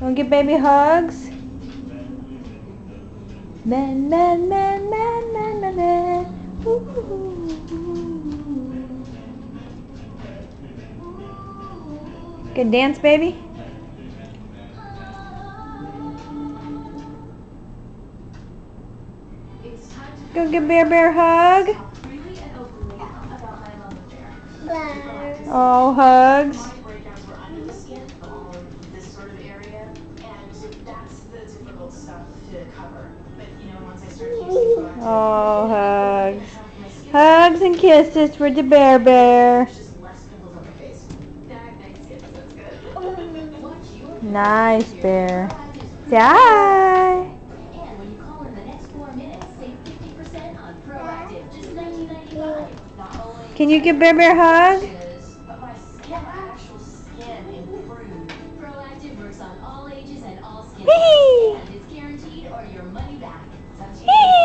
Wanna give baby hugs? Man, man, man, man, man, man, man. Ooh. Good dance, baby. Go give Bear Bear a hug. Oh, hugs. Oh, hugs. Hugs and kisses for the Bear Bear. Nice, Bear. Say hi. And when you call in the next four minutes, save 50% on Proactiv, just $19.95. Not Can you give Bear Bear a hug? Your money back.